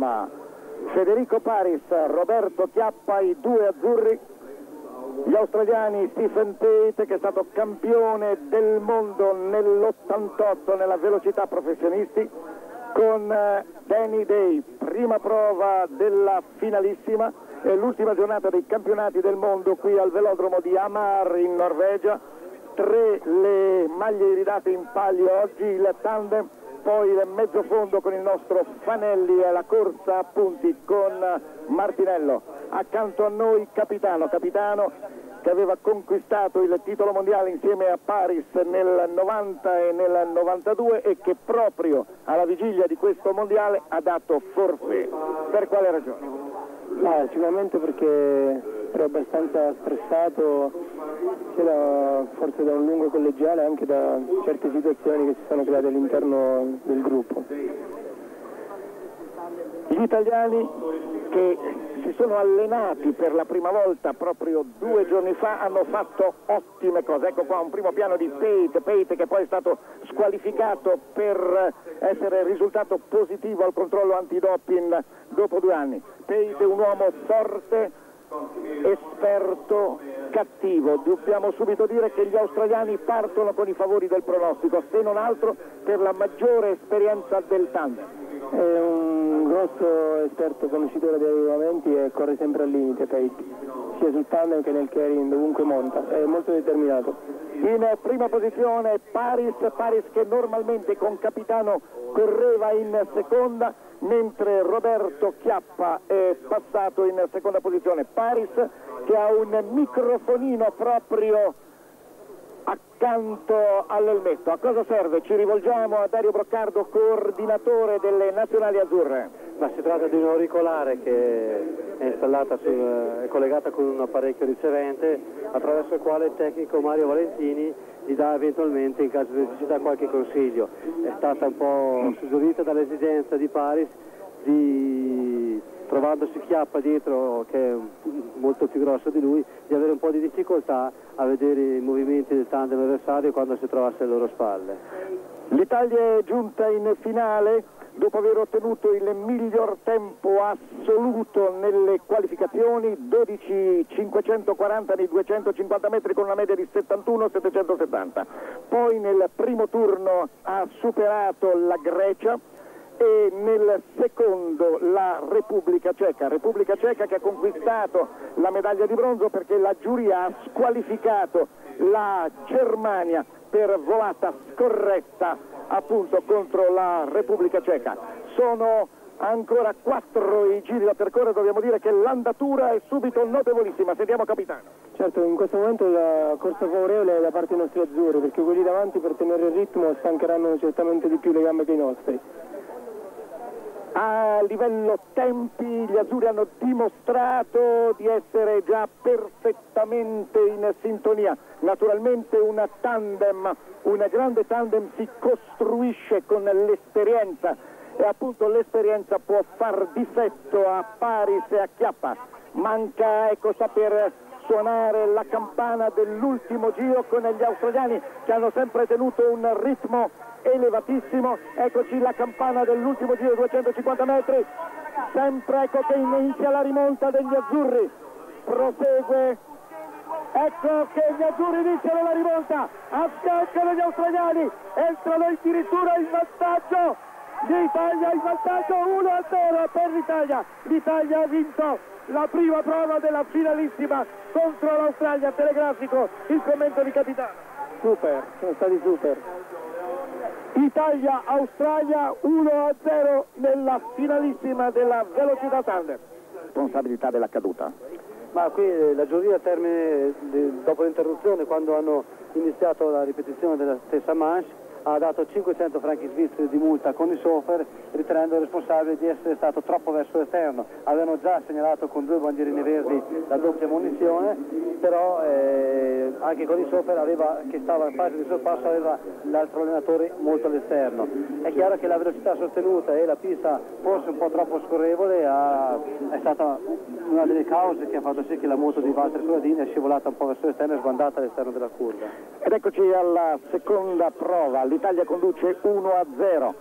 Ma Federico Paris, Roberto Chiappa, i due azzurri, gli australiani Stephen Tate che è stato campione del mondo nell'88 nella velocità professionisti con eh, Danny Day, prima prova della finalissima e l'ultima giornata dei campionati del mondo qui al velodromo di Amar in Norvegia, tre le maglie ridate in palio oggi, il tandem poi il mezzo fondo con il nostro Fanelli e la corsa a punti con Martinello. Accanto a noi Capitano, Capitano che aveva conquistato il titolo mondiale insieme a Paris nel 90 e nel 92 e che proprio alla vigilia di questo mondiale ha dato forfè. Per quale ragione? Ah, sicuramente perché ero abbastanza stressato sia forse da un lungo collegiale anche da certe situazioni che si sono create all'interno del gruppo. Gli italiani che si sono allenati per la prima volta proprio due giorni fa hanno fatto ottime cose. Ecco qua un primo piano di Pate, Pate che poi è stato squalificato per essere risultato positivo al controllo antidoping dopo due anni. Pate è un uomo forte, esperto, cattivo. Dobbiamo subito dire che gli australiani partono con i favori del pronostico, se non altro per la maggiore esperienza del tandem. È un grosso esperto conoscitore dei regolamenti e corre sempre al limite, Pate, sia sul tandem che nel carrying, dovunque monta, è molto determinato. In prima posizione Paris, Paris che normalmente con capitano correva in seconda, mentre Roberto Chiappa è passato in seconda posizione. Paris che ha un microfonino proprio accanto all'elmetto. A cosa serve? Ci rivolgiamo a Dario Broccardo, coordinatore delle nazionali azzurre. Ma si tratta di un auricolare che è, installata sul, è collegata con un apparecchio ricevente attraverso il quale il tecnico Mario Valentini gli dà eventualmente in caso di necessità qualche consiglio. È stata un po' suggerita dall'esigenza di Paris di trovandosi Chiappa dietro che è molto più grosso di lui di avere un po' di difficoltà a vedere i movimenti del tandem avversario quando si trovasse alle loro spalle. L'Italia è giunta in finale dopo aver ottenuto il miglior tempo assoluto nelle qualificazioni 12.540 nei 250 metri con una media di 71-770 poi nel primo turno ha superato la Grecia e nel secondo la Repubblica Ceca, Repubblica Ceca che ha conquistato la medaglia di bronzo perché la giuria ha squalificato la Germania per volata scorretta appunto contro la Repubblica Ceca. Sono ancora quattro i giri da percorrere, dobbiamo dire che l'andatura è subito notevolissima. Sentiamo capitano. Certo, in questo momento la corsa favorevole è da parte dei nostri azzurri, perché quelli davanti per tenere il ritmo stancheranno certamente di più le gambe che i nostri. A livello tempi gli azzurri hanno dimostrato di essere già perfettamente in sintonia. Naturalmente una tandem, una grande tandem si costruisce con l'esperienza e appunto l'esperienza può far difetto a Paris e a Chiappa. Manca, ecco, saper suonare la campana dell'ultimo giro con gli australiani che hanno sempre tenuto un ritmo elevatissimo, eccoci la campana dell'ultimo giro 250 metri, sempre ecco che inizia la rimonta degli azzurri, prosegue, ecco che gli azzurri iniziano la rimonta, a fianco degli australiani, entrano addirittura in vantaggio, l'Italia in vantaggio 1-0 per l'Italia, l'Italia ha vinto la prima prova della finalissima contro l'Australia, telegrafico, il commento di capitano. Super, sono stati super. Italia-Australia 1-0 nella finalissima della velocità tandem. Responsabilità della caduta. Ma qui eh, la giuria termine dopo l'interruzione quando hanno iniziato la ripetizione della stessa manche ha dato 500 franchi svizzeri di multa con il software ritenendo responsabile di essere stato troppo verso l'esterno. Avevano già segnalato con due bandierine verdi la doppia munizione, però eh, anche con il software aveva, che stava in fase di sorpasso aveva l'altro allenatore molto all'esterno. È chiaro che la velocità sostenuta e la pista forse un po' troppo scorrevole ha, è stata una delle cause che ha fatto sì che la moto di Walter Soladini è scivolata un po' verso l'esterno e sbandata all'esterno della curva. Ed eccoci alla seconda prova, l'Italia conduce 1 a 0.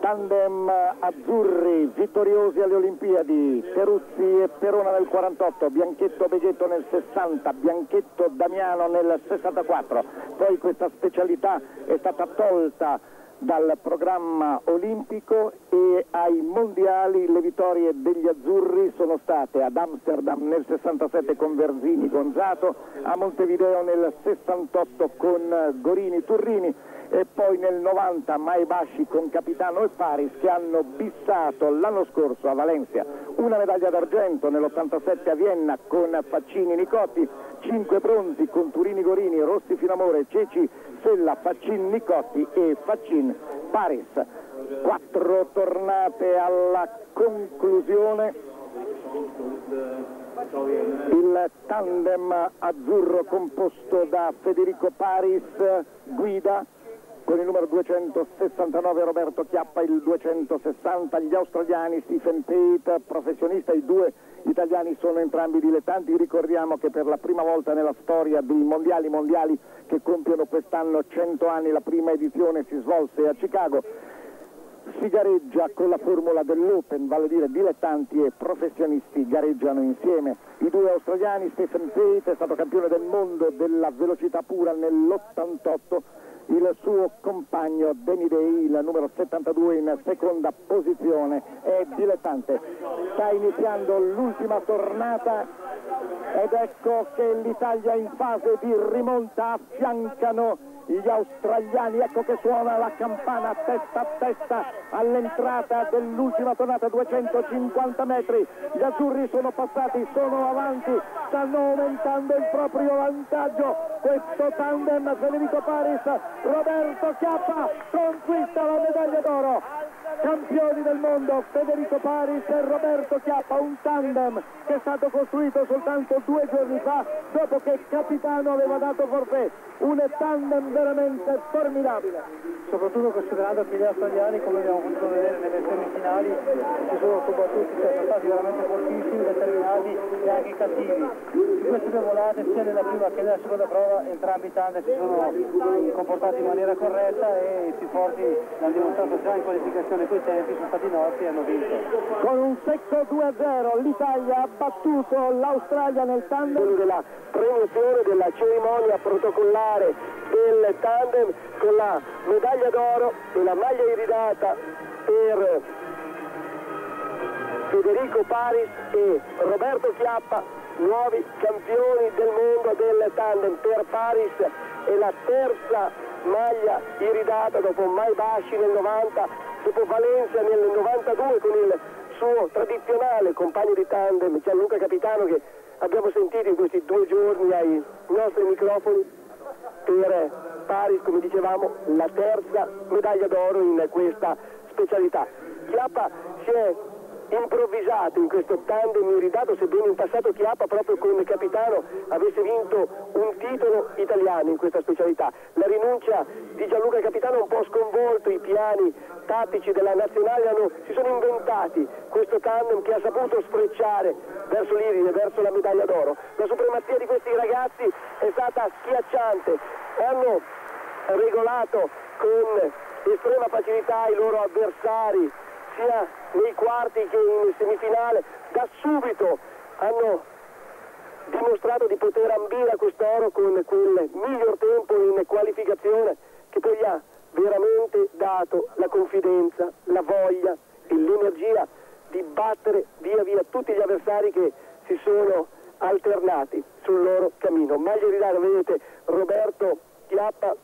Tandem azzurri vittoriosi alle Olimpiadi, Peruzzi e Perona nel 48, Bianchetto Beghetto nel 60, Bianchetto Damiano nel 64. Poi questa specialità è stata tolta dal programma olimpico e ai mondiali le vittorie degli azzurri sono state ad Amsterdam nel 67 con Verzini Gonzato, a Montevideo nel 68 con Gorini Turrini e poi nel 90 Maebashi con Capitano e Paris che hanno bissato l'anno scorso a Valencia una medaglia d'argento nell'87 a Vienna con Faccini Nicotti, 5 pronti con Turini Gorini, Rossi Finamore, Ceci Sella, Faccin Nicotti e Faccin Paris. Quattro tornate alla conclusione. Il tandem azzurro composto da Federico Paris guida con il numero 269 Roberto Chiappa, il 260 gli australiani Stephen Pate, professionista, i due italiani sono entrambi dilettanti, ricordiamo che per la prima volta nella storia dei mondiali mondiali che compiono quest'anno 100 anni, la prima edizione si svolse a Chicago, si gareggia con la formula dell'Open, vale a dire dilettanti e professionisti gareggiano insieme. I due australiani, Stephen Pate è stato campione del mondo della velocità pura nell'88 il suo compagno Day, il numero 72 in seconda posizione, è dilettante. Sta iniziando l'ultima tornata ed ecco che l'Italia in fase di rimonta affiancano gli australiani, ecco che suona la campana testa a testa all'entrata dell'ultima tornata 250 metri, gli azzurri sono passati, sono avanti, stanno aumentando il proprio vantaggio, questo tandem Federico Paris, Roberto Chiappa conquista la medaglia d'oro, campioni del mondo Federico Paris e Roberto Chiappa, un tandem che è stato costruito soltanto due giorni fa dopo che Capitano aveva dato forfè, un tandem veramente formidabile. Soprattutto considerando che gli australiani, come abbiamo potuto vedere nelle semifinali, si sono combattuti, cioè stati veramente fortissimi, determinati e anche cattivi. Queste due volate, sia nella prima che nella seconda prova, entrambi i tandem si sono comportati in maniera corretta e i più forti l'hanno dimostrato già in qualificazione coi tempi, sono stati nostri e hanno vinto. Con un secco 2-0 l'Italia ha battuto l'Australia nel tandem della premiazione della cerimonia protocollare del tandem con la medaglia d'oro e la maglia iridata per Federico Paris e Roberto Chiappa, nuovi campioni del mondo del tandem. Per Paris è la terza maglia iridata dopo Mai nel 90, dopo Valencia nel 92 con il suo tradizionale compagno di tandem Gianluca Capitano che abbiamo sentito in questi due giorni ai nostri microfoni per Paris, come dicevamo, la terza medaglia d'oro in questa specialità. Chiappa si è improvvisato in questo tandem iridato, sebbene in passato Chiappa proprio come capitano avesse vinto un titolo italiano in questa specialità. La rinuncia di Gianluca Capitano ha un po' sconvolto i piani tattici della nazionale, hanno, si sono inventati questo tandem che ha saputo sfrecciare verso l'Iride, verso la medaglia d'oro. La supremazia di questi ragazzi è stata schiacciante, hanno regolato con estrema facilità i loro avversari sia nei quarti che in semifinale, da subito hanno dimostrato di poter ambire a quest'oro con quel miglior tempo in qualificazione che poi ha veramente dato la confidenza, la voglia e l'energia di battere via via tutti gli avversari che si sono alternati sul loro cammino. Maglia ridare, vedete, Roberto Chiappa,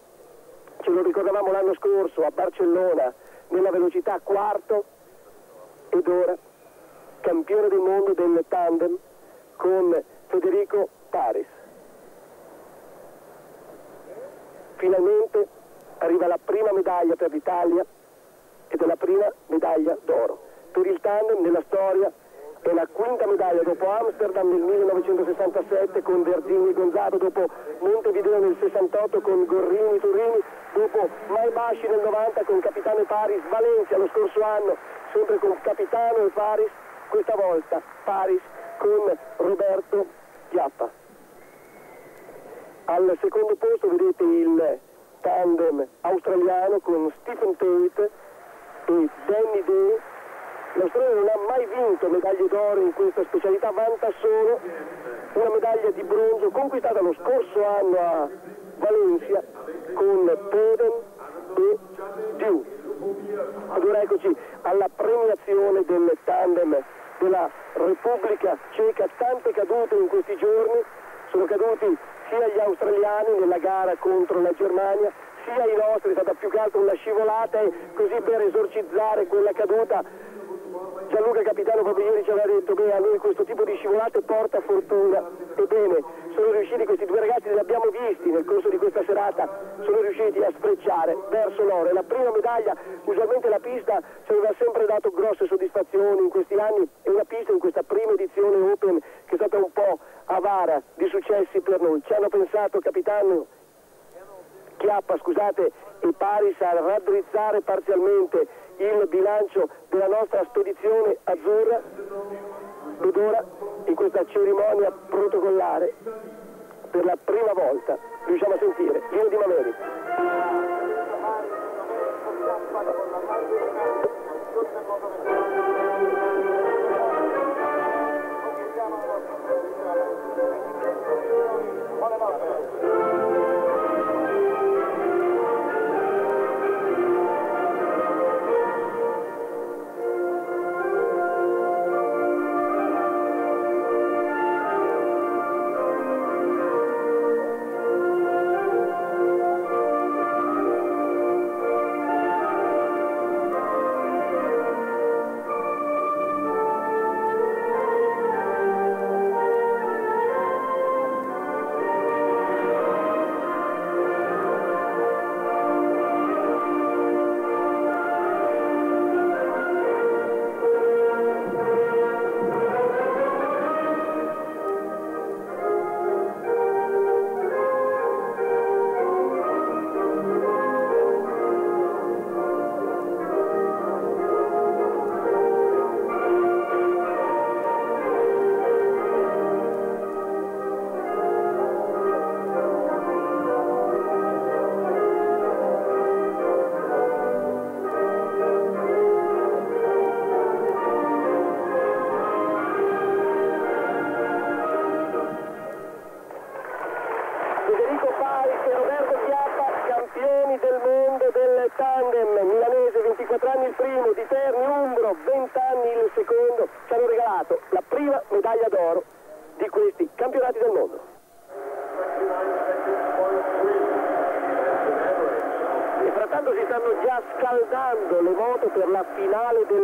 ce lo ricordavamo l'anno scorso a Barcellona, nella velocità quarto, ed ora campione del mondo del tandem con Federico Paris. Finalmente arriva la prima medaglia per l'Italia ed è la prima medaglia d'oro. Per il tandem nella storia è la quinta medaglia dopo Amsterdam nel 1967 con Verdini e Gonzato, dopo Montevideo nel 68 con Gorrini Turini, dopo Maibashi nel 90 con Capitano Paris, Valencia lo scorso anno sempre con Capitano e Paris, questa volta Paris con Roberto Chiappa. Al secondo posto vedete il tandem australiano con Stephen Tate e Danny Day. L'Australia non ha mai vinto medaglie d'oro in questa specialità, vanta solo una medaglia di bronzo conquistata lo scorso anno a Valencia con Peden e Diu. Ed ora eccoci alla premiazione del tandem della Repubblica Ceca, tante cadute in questi giorni, sono caduti sia gli australiani nella gara contro la Germania, sia i nostri, è stata più che altro una scivolata e così per esorcizzare quella caduta Gianluca Capitano proprio ieri ci aveva detto che a noi questo tipo di scivolate porta fortuna. Ebbene, sono riusciti questi due ragazzi, li abbiamo visti nel corso di questa serata, sono riusciti a sfrecciare verso l'oro. La prima medaglia, usualmente la pista ci aveva sempre dato grosse soddisfazioni in questi anni e una pista in questa prima edizione Open che è stata un po' avara di successi per noi. Ci hanno pensato Capitano Chiappa, scusate, e Paris a raddrizzare parzialmente il bilancio della nostra spedizione azzurra. Ed ora in questa cerimonia protocollare per la prima volta. Riusciamo a sentire Lino Di Mameri. Federico del mondo del tandem, milanese 24 anni il primo, di Terni Umbro 20 anni il secondo, ci hanno regalato la prima medaglia d'oro di questi campionati del mondo. E frattanto si stanno già scaldando le moto per la finale del